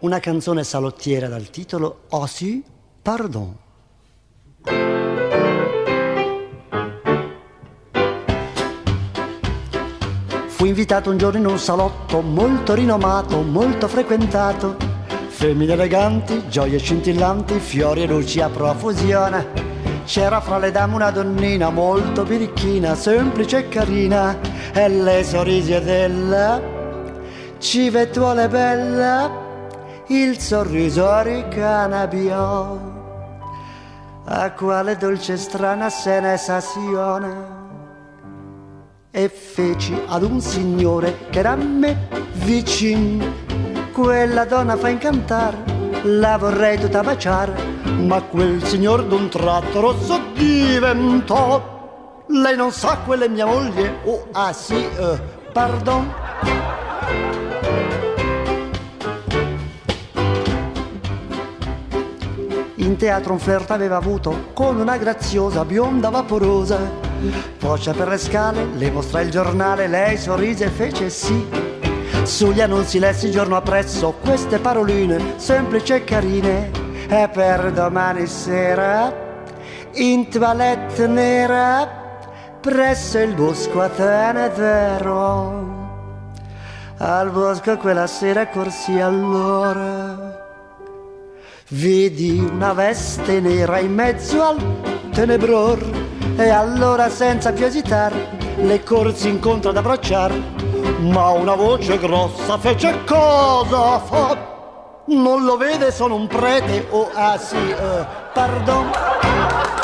una canzone salottiera dal titolo Oh sì, pardon. Fu invitato un giorno in un salotto molto rinomato, molto frequentato. Femmine eleganti, gioie scintillanti, fiori e luci a profusione. C'era fra le dame una donnina molto birichina, semplice e carina, e le sorrise della civettuole bella, il sorriso ricanabiò. A quale dolce strana sensazione e feci ad un signore che era a me vicino. Quella donna fa incantare, la vorrei tutta baciare, ma quel signor d'un tratto rosso diventò. Lei non sa quella mia moglie, oh ah sì, uh, pardon. In teatro un flirt aveva avuto con una graziosa bionda vaporosa. Poccia per le scale, le mostra il giornale, lei sorrise e fece sì. Sugli annunzi lessi giorno appresso queste paroline semplici e carine. E per domani sera, in toilette nera, presso il bosco a Tenedero. Al bosco quella sera corsi allora Vedi una veste nera in mezzo al tenebror e allora senza più esitar le corsi incontro ad abbracciar. Ma una voce grossa fece cosa fa? Non lo vede sono un prete oh ah sì uh, pardon